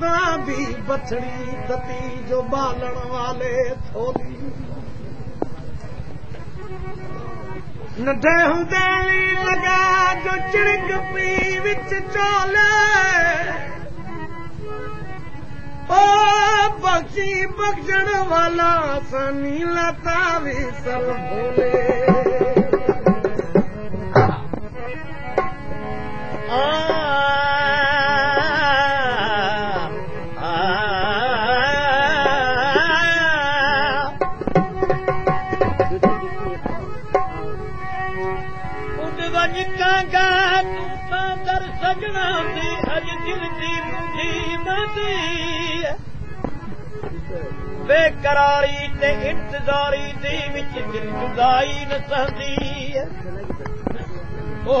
दर बछड़ी दी जो बालण वारे थो नंढे हूंदे लॻा जो चिड़ग पी विच चोले बक्षी बख़्शण वाली लता विभोले सजनी अॼु दिल जी न बेकरारी ते इर्तारी दी विच दिल जुदा न सी हो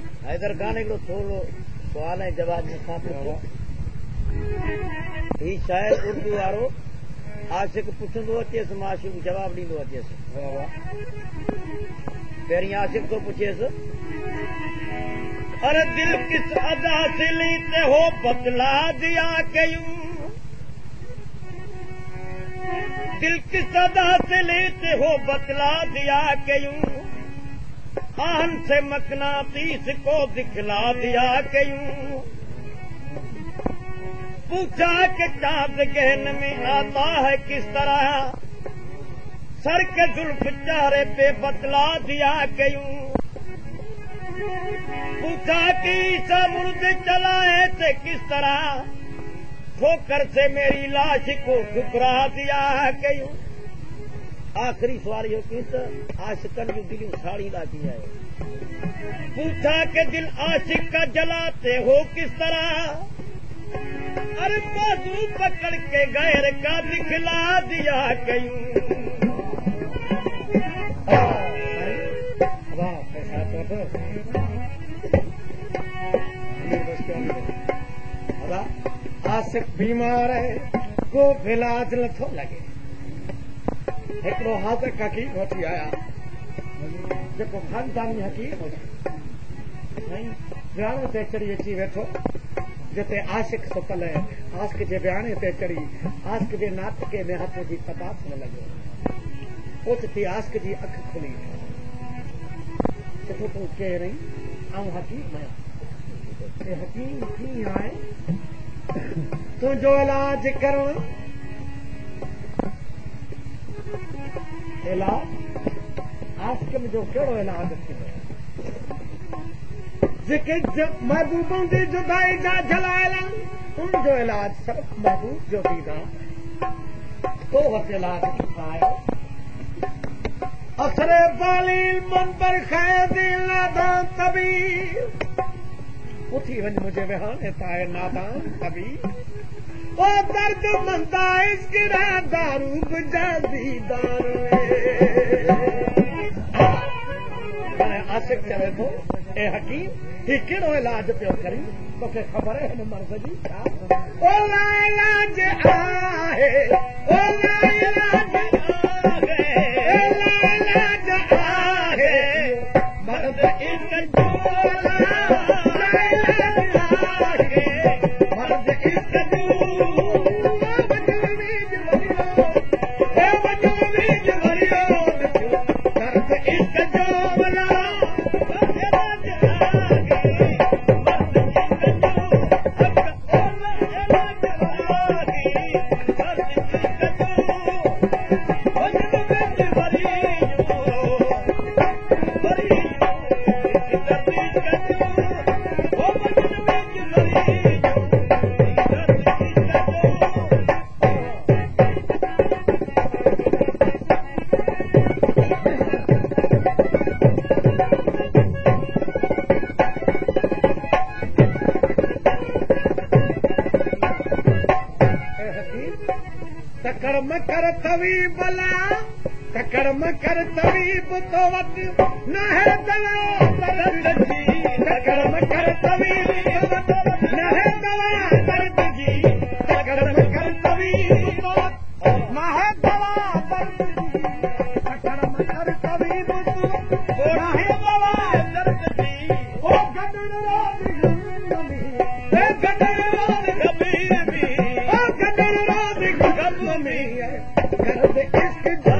हैदर ख़ान हिकिड़ो थोरो सुवाल ऐं जवाब دل पियो आहे ही शायदि वारो आशिफ़ पुछंदो अचेसि मां आशिक़ जवाबु ॾींदो अचेसि पहिरीं आशिफ़ थो पुछेसि आहन से मकनातीस को दिखला दिया गयूं पूछा कि चांद गहन में आता है किस तरह सर के जुल्फ चेहरे पे बतला दिया गयूं पूछा कि ईसा मुर्दे चलाए थे किस तरह ठोकर से मेरी लाश को ठुकरा दिया गयूं آخری سواری آشکن جو دلوں ساڑی لاتی ہے پوچھا کہ دل عاشق کا جلاتے ہو کس طرح ارے بازو پکڑ کے گہر کا دکھلا دیا گئی آسک بیمار ہے کو بلاج لتھو لگے हिकिड़ो हाज़िक हक़ीक़ वठी आया जेको ख़ानदानी हक़ीक़ हुजे ते चढ़ी अची वेठो जिते आशिक आशिक़ुतल आसक जे विहाणे ते चढ़ी आसक जे नाटके में हथ जी पता थो न लॻो पोइ चिथी आसक जी अख खुली सुठो तूं ऐं केरु आहियां हकीम कीअं आहे तुंहिंजो इलाज करणु कहिड़ो इलाज थी जेके महबूबुनि ते जुदा जा जलायल उनजो इलाज महबूब जो थींदा इलाजु आहे پتھی ونج مجھے بہانے تائے نادان ابھی او درد مندا اس گرا دارو بجا دی دار میں عاشق چلے تو اے حکیم ہی کڑو علاج پیو کری تو کہ خبر ہے مرضی کا او لا علاج آ ہے او لا मखर तवी भला तकड़ मखर तव्हीं कॾहिं किथे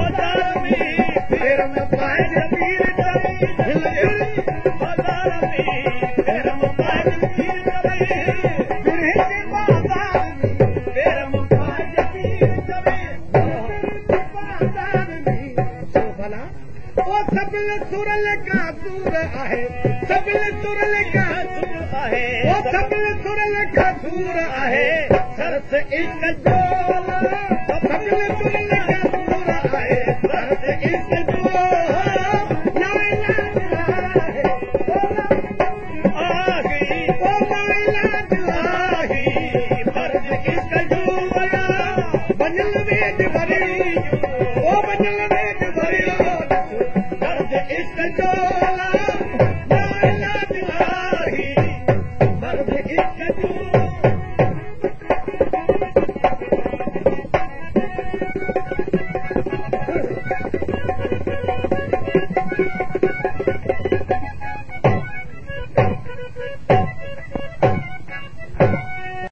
सबल सुरल खां सूर आहे सबल सुरल खां सूर आहे सबल सुरल कूर आहे सर्स इनल खां सूर आहे सर्स इ 1